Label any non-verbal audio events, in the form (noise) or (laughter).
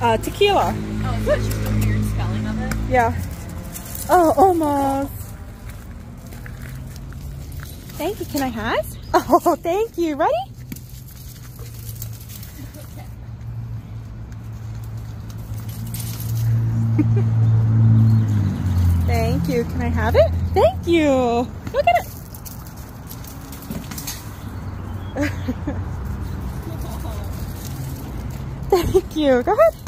Uh, Takeela. Oh, so it's just the weird spelling of it? Yeah. Oh, almost. Thank you. Can I have? (laughs) Oh, thank you. Ready? (laughs) thank you. Can I have it? Thank you. Look at it. (laughs) thank you. Go ahead.